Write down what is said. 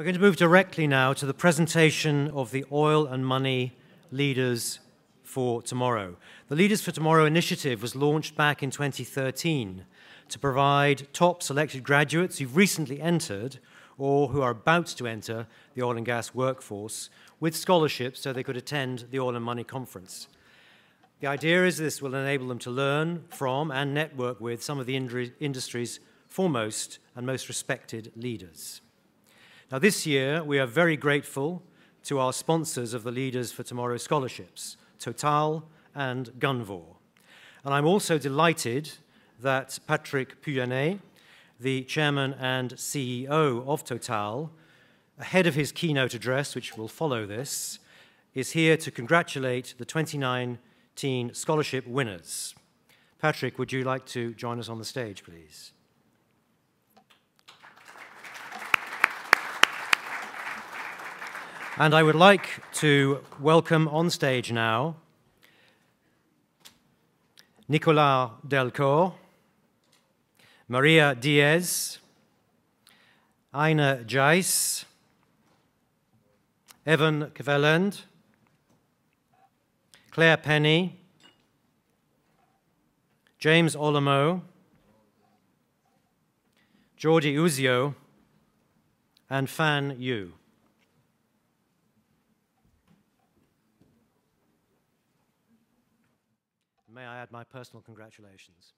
We're going to move directly now to the presentation of the Oil and Money Leaders for Tomorrow. The Leaders for Tomorrow initiative was launched back in 2013 to provide top selected graduates who've recently entered or who are about to enter the oil and gas workforce with scholarships so they could attend the Oil and Money Conference. The idea is this will enable them to learn from and network with some of the industry's foremost and most respected leaders. Now, this year, we are very grateful to our sponsors of the Leaders for Tomorrow scholarships, Total and Gunvor. And I'm also delighted that Patrick Pouyanné, the chairman and CEO of Total, ahead of his keynote address, which will follow this, is here to congratulate the 2019 scholarship winners. Patrick, would you like to join us on the stage, please? And I would like to welcome on stage now Nicolas Delcor, Maria Diaz, Aina Jais, Evan Kveland, Claire Penny, James Olamo, Jordi Uzio, and Fan Yu. May I add my personal congratulations.